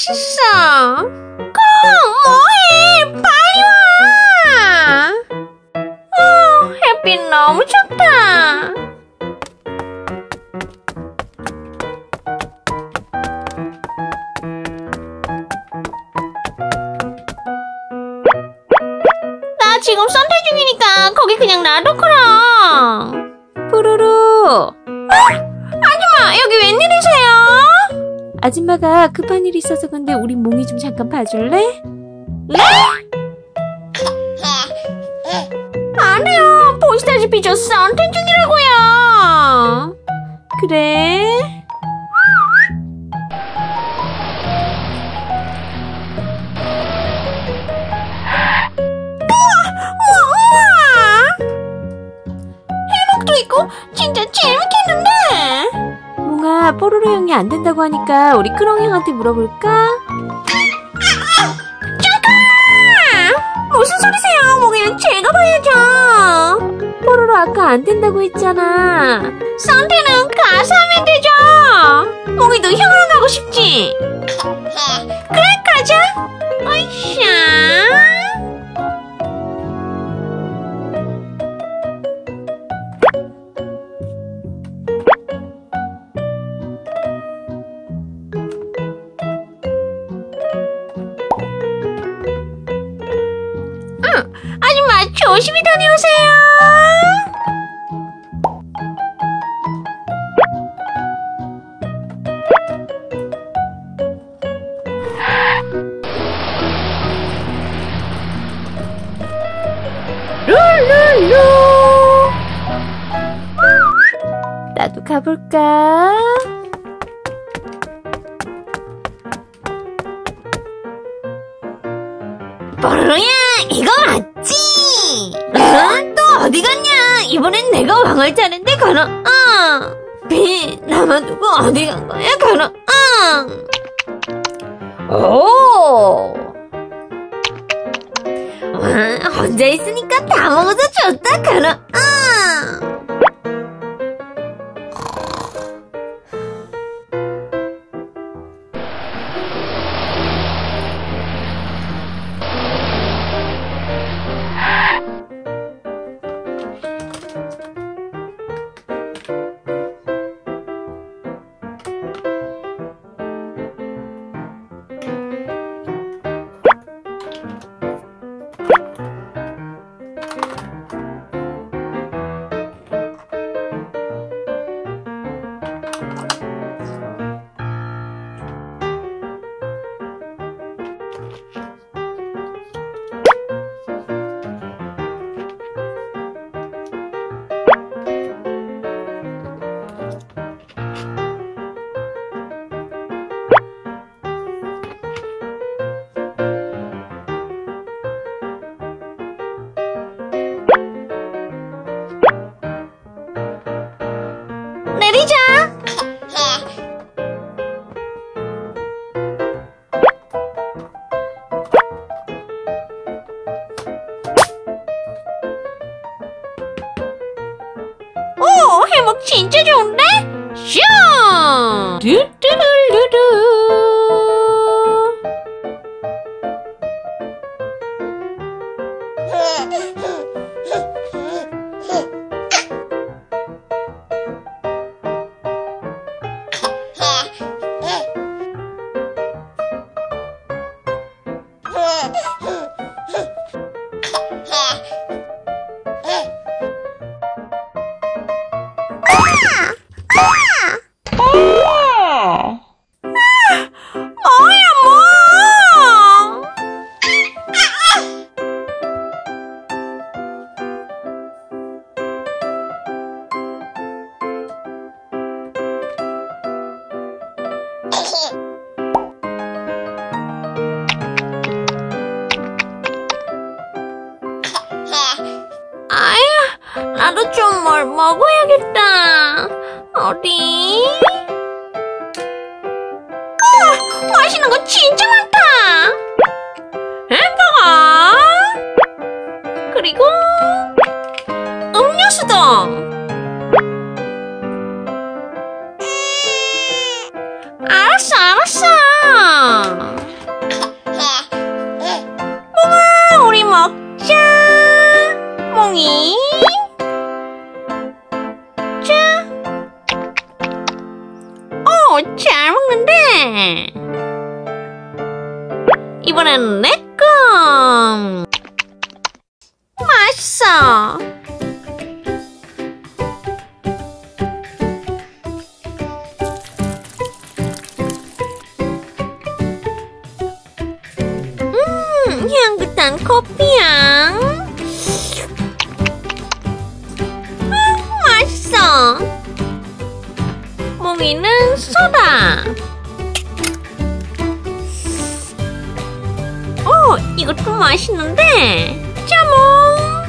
맛있어. 콩, 뭐해? 빨리 와. 어, 햇빛 너무 좋다. 나 지금 선택 중이니까 거기 그냥 놔둬 아줌마가 급한 일이 있어서 근데 우리 몽이 좀 잠깐 봐줄래? 네? 안 해요. 보시다시피 저 선택 중이라고요. 그래? 뽀로로 형이 안 된다고 하니까 우리 크롱 형한테 물어볼까? 잠깐! 무슨 소리세요? 뭐 그냥 제가 봐야죠. 뽀로로 아까 안 된다고 했잖아. 선택은 가서 하면 되죠. 몽이도 형이랑 가고 싶지? 그래 가자. 어이샤. 아줌마 조심히 다녀오세요. 룰룰루! 나도 가볼까? 뽀로로야 이거 맞지? 어? 또 어디 갔냐? 이번엔 내가 왕을 차는데 가라 어. 비 나만 두고 어디 간 거야 가라 어. 오 와, 혼자 있으니까 다 먹어서 좋다 가라 어. 진짜 좋은데? 슈뚜 뭘 먹어야겠다 어디? 잘 먹는데. 이번엔 내 맛있는데. 짜몽.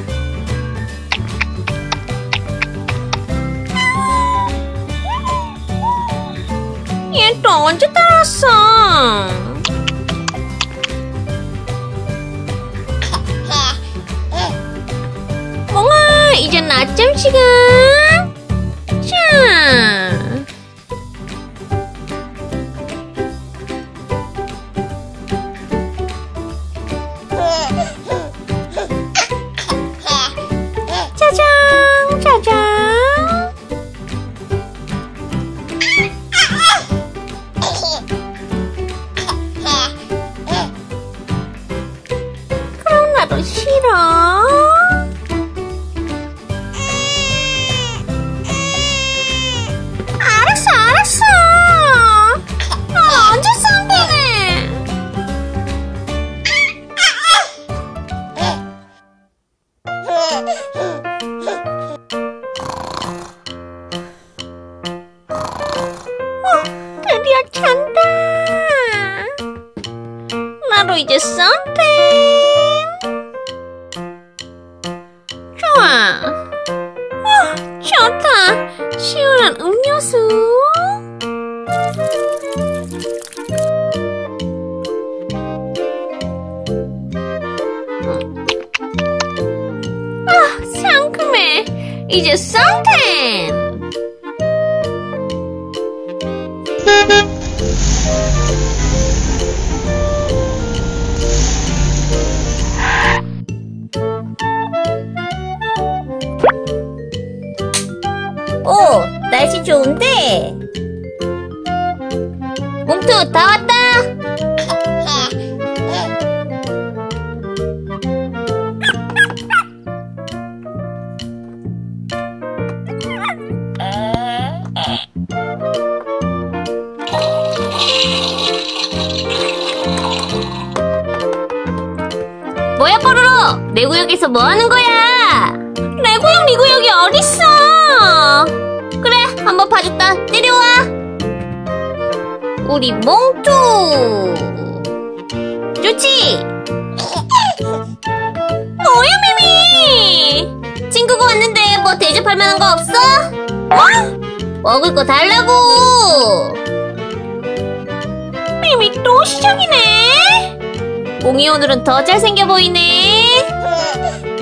얘 또 언제 따랐어? 몽아, 이제 낮잠 시간. 썬텐. 좋아. 어, 좋다. 시원한 음료수. 아, 상큼해. 이제 썬 오, 날씨 좋은데? 몽투, 다 왔다! 뭐야, 뽀로로! 내 구역에서 뭐 하는 거야? 내 구역, 네 구역이 어딨어? 봐줬다. 내려와. 우리 몽투. 좋지? 뭐야, 미미? 친구가 왔는데 뭐 대접할 만한 거 없어? 어? 먹을 거 달라고. 미미 또 시작이네. 몽이 오늘은 더 잘생겨 보이네.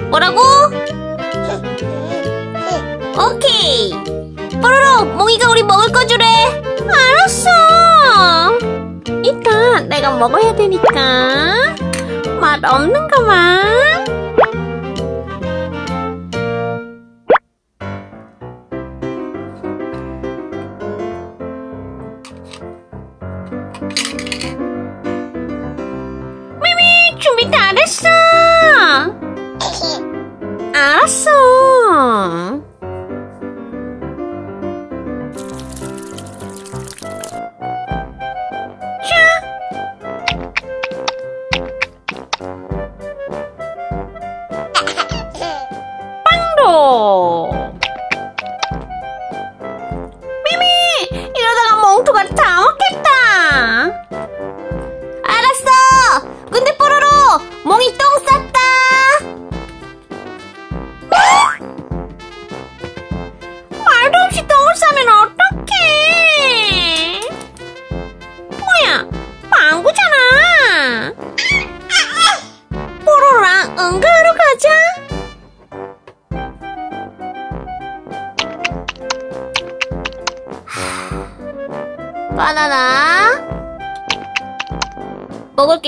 뭐라고? 오케이. 뽀로로, 몽이가 우리 먹을 거 주래. 알았어. 이따 내가 먹어야 되니까. 맛 없는 거만.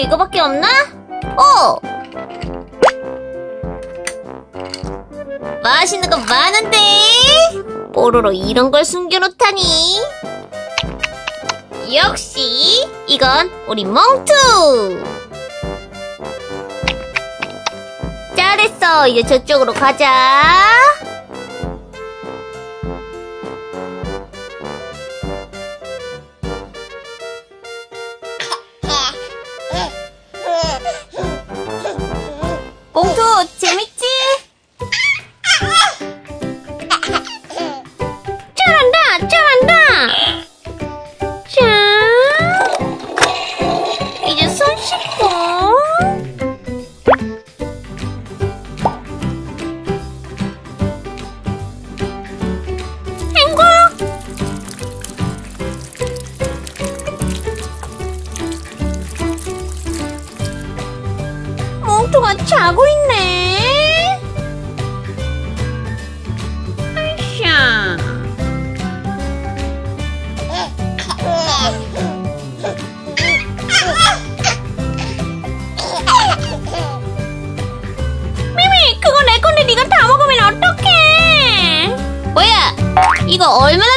게 이거밖에 없나? 어! 맛있는 거 많은데? 뽀로로 이런 걸 숨겨놓다니. 역시, 이건 우리 멍투! 잘했어. 이제 저쪽으로 가자. 자고 있네. 아샤. 미미, 그거 내 건데 네가 다 먹으면 어떡해? 뭐야? 이거 얼마나